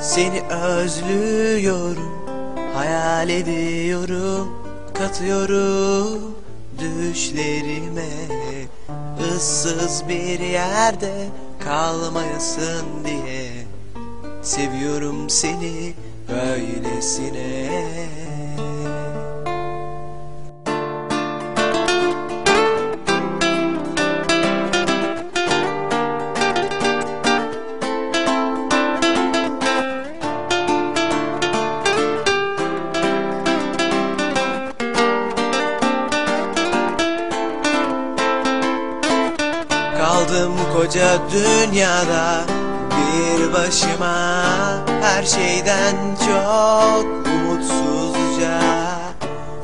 Seni özlüyorum Hayal ediyorum Katıyorum Düşlerime. Issız bir yerde Kalmayasın diye Seviyorum seni Böylesine Kaldım koca dünyada. Bir başıma Her şeyden çok umutsuzca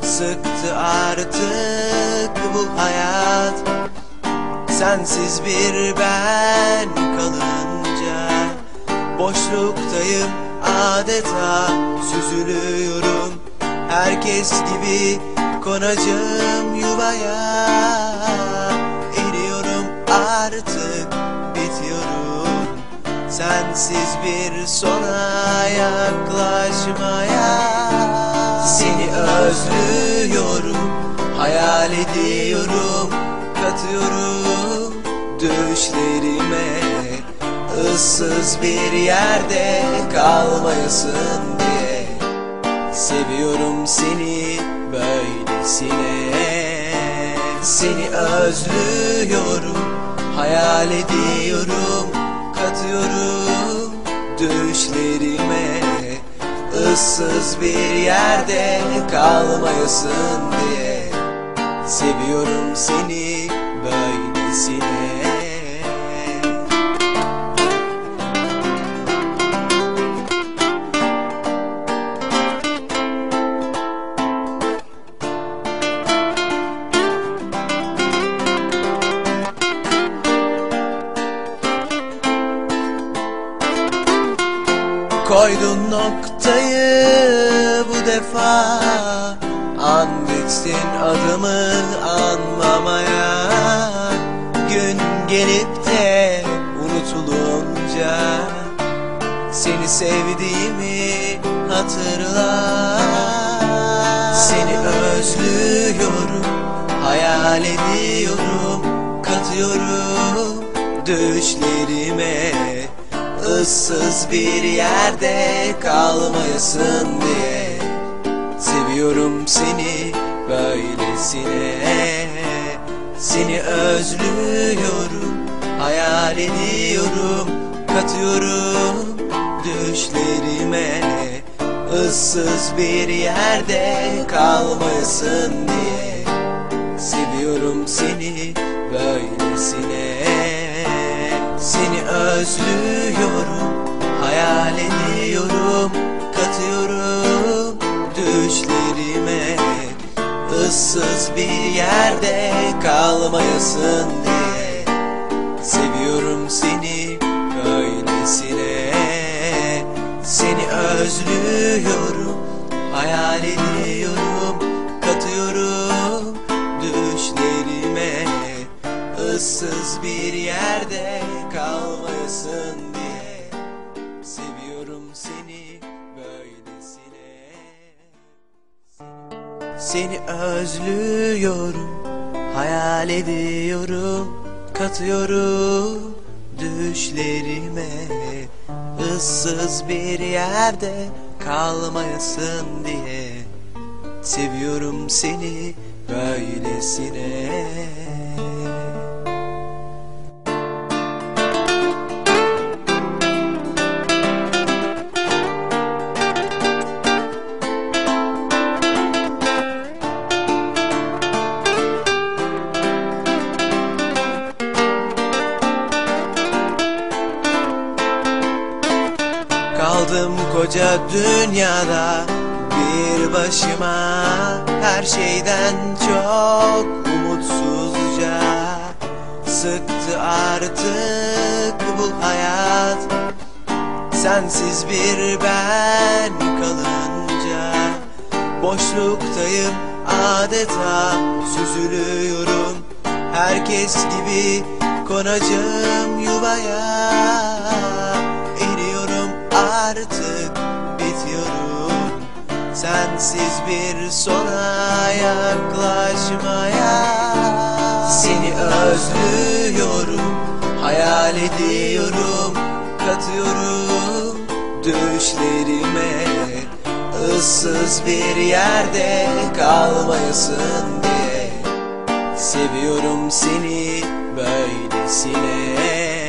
Sıktı artık bu hayat. Sensiz bir ben kalınca Boşluktayım adeta. Süzülüyorum Herkes gibi konacağım yuvaya artık bitiyorum. Sensiz bir sona yaklaşmaya. Seni özlüyorum Hayal ediyorum Katıyorum. Düşlerime ıssız bir yerde kalmayasın diye. Seviyorum seni böylesine. Seni özlüyorum Hayal ediyorum Katıyorum düşlerime ıssız bir yerde kalmayasın diye. Seviyorum seni böylesine Koydun noktayı bu defa. An geçsin adımı anmamaya Gün gelip de unutulunca Seni sevdiğimi hatırla. Seni özlüyorum Hayal ediyorum Katıyorum. Düşlerime ıssız bir yerde kalmayasın diye. Seviyorum seni böylesine. Seni özlüyorum Hayal ediyorum. Katıyorum düşlerime. Issız bir yerde kalmayasın diye. Seviyorum seni böylesine. Seni özlüyorum yerde kalmayasın diye. Seviyorum seni böylesine. Seni özlüyorum Hayal ediyorum Katıyorum düşlerime. Issız bir yerde kalmayasın diye. Seviyorum seni böylesine. Seni özlüyorum Hayal ediyorum Katıyorum düşlerime. Issız bir yerde kalmayasın diye. Seviyorum seni böylesine Kaldım koca dünyada bir başıma Her şeyden çok umutsuzca. Sıktı artık bu hayat Sensiz bir ben kalınca. Boşluktayım adeta süzülüyorum. Herkes gibi konacağım yuvaya artık bitiyorum. Sensiz bir sona yaklaşmaya Seni özlüyorum Hayal ediyorum Katıyorum. Düşlerime ıssız bir yerde kalmayasın diye. Seviyorum seni böylesine.